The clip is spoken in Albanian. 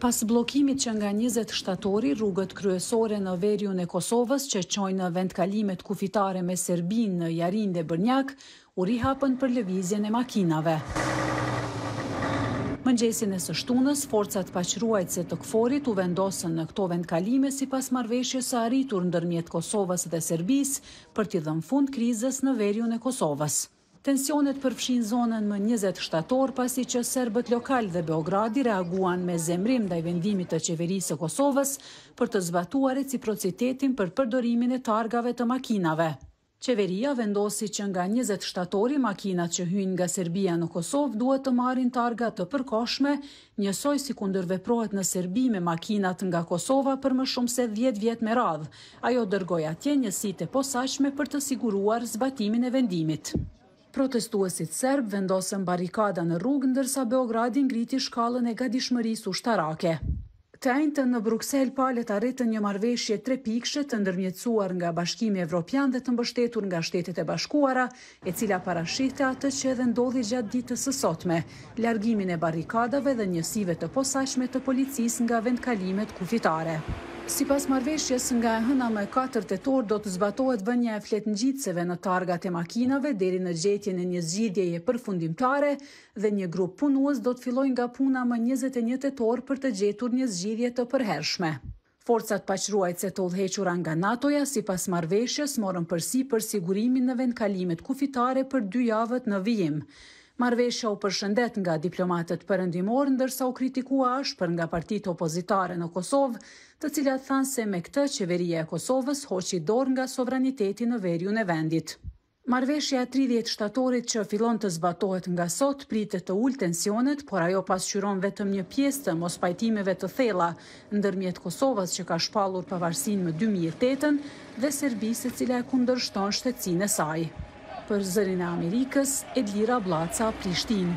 Pas bllokimit që nga njëzet shtatori, rrugët kryesore në veriun e Kosovës që çojnë në vendkalimet kufitare me Serbinë në Jarin dhe Bërnjak, u rihapën për lëvizjen e makinave. Mëngjesin e së shtunës, forcat paqëruajtëse të KFOR-it u vendosën në këto vendkalime sipas marrëveshjes së arritur ndërmjet Kosovës dhe Serbisë për t'i dhënë fund krizës në veriun e Kosovës. Tensionet përfshinë zonën më njëzet shtator pasi që serbët lokalë dhe Beogradi reaguan me zemërim ndaj vendimit të Qeverisë së Kosovës për të zbatuar reciprocitetin për përdorimin e targave të makinave. Qeveria vendosi që nga njëzet shtatori makinat që hyjnë nga Serbia në Kosovë duhet të marrin targa të përkohshme njësoj sikundër veprohet në Serbi me makinat nga Kosova për më shumë se dhjetë vjet me radhë, ajo dërgoi atje njësitë e posaçme për të siguruar zbatimin e vendimit. Protestuesit serbë vendosën barrikada në rrugë ndërsa Beogradi ngriti shkallën e gatishmërisë ushtarake. Të enjten në Bruksel palët arritën një marrëveshje trepikëshe të ndërmjetësuar nga Bashkimi Evropian dhe të mbështetur nga Shtetet e Bashkuara e cila parashihte atë që edhe ndodhi gjatë ditës së sotme, largimin e barrikadave dhe njësive të posaçme të policisë nga vendkalimet kufitare. Sipas marrëveshjes, nga e hëna më katër tetor do të zbatohet vënia e fletëngjitëseve në targat e makinave deri në gjetjen e një zgjidhjeje përfundimtare dhe një grup punues do të fillojë nga puna më njëzet e një tetor për të gjetur një zgjidhje të përhershme. Forcat paqëruajtëse të udhëhequra nga NATO-ja sipas marrëveshjes morën përsipër sigurimin në vendkalimet kufitare për dy javët në vijim. Marrëveshja u përshëndet nga diplomatët perëndimorë ndërsa u kritikua ashpër nga partitë opozitare në Kosovë, të cilat thanë se me këtë qeveria e Kosovës hoqi dorë nga sovraniteti në veriun e vendit. Marrëveshja e tridhjetë shtatorit që fillon të zbatohet nga sot pritet të ulë tensionet, por ajo pasqyron vetëm një pjesë të mospajtimeve të thella ndërmjet Kosovës që ka shpallur pavarësinë më dy mijë e tetën dhe Serbisë e cila e kundërshton shtetësinë e saj. Për Zërin e Amerikës, Edlira Bllaca, Prishtinë.